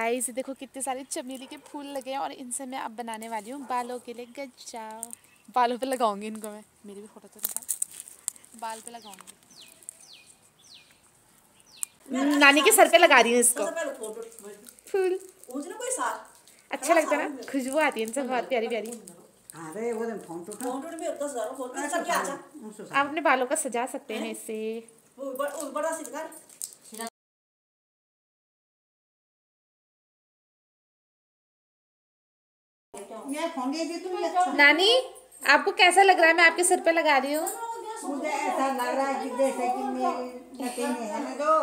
Guys देखो कितने सारे चमेली के फूल लगे हैं और इनसे मैं अब बनाने वाली हूँ बालों के लिए गज्जा। बालों पे लगाऊँगी इनको मैं। मेरी भी फ़ोटो तो निकाल बाल पे लगाऊँगी। नानी के सर पे लगा रही हूँ इसको। फूल। अच्छा लगता है ना? खुशबू आती है इनसे बहुत प्यारी प्यारी। अरे वो फ़ोन तो आप अपने बालों का सजा सकते हैं इससे नानी आपको कैसा लग रहा है? मैं आपके सर पे लगा रही हूँ। मुझे ऐसा लग रहा है कि जैसे कि मेरी है ना जो?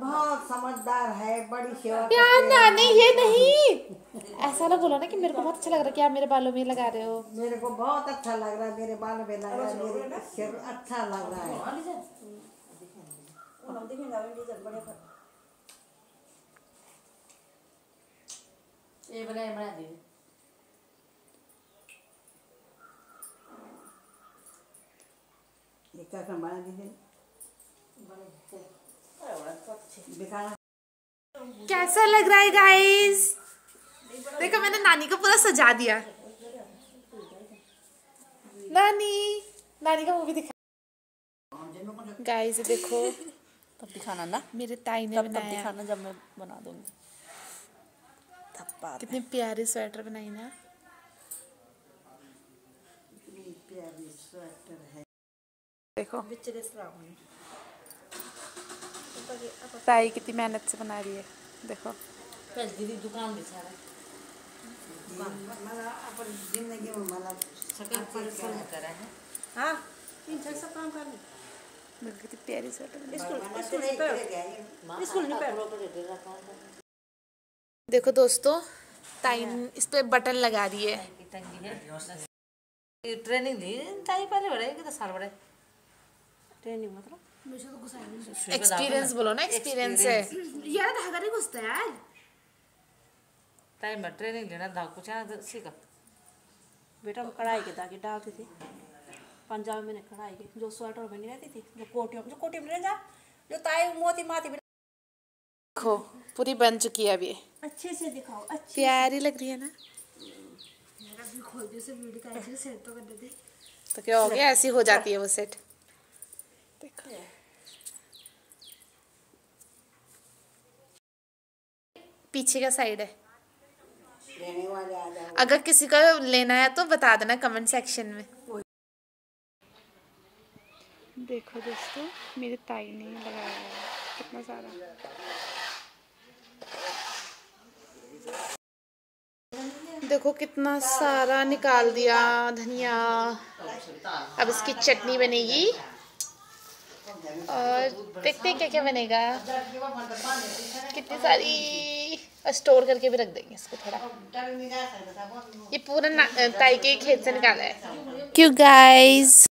बहुत समझदार है बड़ी सेवा यार नानी ये नहीं। ऐसा ना बोलो ना कि मेरे को बहुत अच्छा लग रहा है कि आप मेरे बालों में लगा रहे हो। मेरे को बहुत अच्छा लग रहा है मेरे बाल में लग रहा है मेरे सिर अच्छा लग रहा है। ये बना बना दी ये क्या बना दीजिए कैसा लग रहा है गाइस देखो मैंने नानी को पूरा सजा दिया। नानी नानी का मूवी दिखा। गाइस देखो। तब दिखाना ना। मेरे ताई ने तब तब दिखाना जब मैं बना दूँगी। थप्पा प्यारे स्वेटर बनाई ना। इतनी प्यारी स्वेटर है। देखो। श्रावणी ताई कितनी मेहनत से बना रही है देखो। दीदी दुकान बिछा रहा। मला आपण ज़िंदगी में मला सकल परिश्रम करा है। हाँ? देखो कितनी प्यारी स्वेटर स्कूल नहीं पढ़ देखो दोस्तों ताई इस पे बटन लगा ये ट्रेनिंग दी ताई पहले बड़े कि तो साल बड़े? ट्रेनिंग मतलब एक्सपीरियंस बोलो ना. एक्सपीरियंस है यार धागा नहीं घुसता यार ताई मैं ट्रेनिंग लेना था कुछ आना सीखा बेटा हम कढ़ाई के धागे डालते थे पंजाब में कढ़ाई के जो स्वेटर बनी रहती थी जो कोटियों जो कोटियों में जा जो ताई मोती माती देखो पूरी बन चुकी है अभी। अच्छे से दिखाओ अच्छे प्यारी लग रही है ना? यार अभी खोल दियो से वीडियो का ऐसे सेट तो कर देते तो क्या हो गया? ऐसी हो जाती है वो सेट देखो। पीछे का साइड है। लेने वाले आ जाओ। अगर किसी को लेना है तो बता देना कमेंट सेक्शन में। देखो दोस्तों मेरे ताई ने लगाया है कितना सारा। देखो कितना सारा निकाल दिया धनिया। अब इसकी चटनी बनेगी। और देखते हैं क्या क्या बनेगा। कितनी सारी स्टोर करके भी रख देंगे इसको थोड़ा। ये पूरा ताई के खेत से निकाला है। क्यों गाइस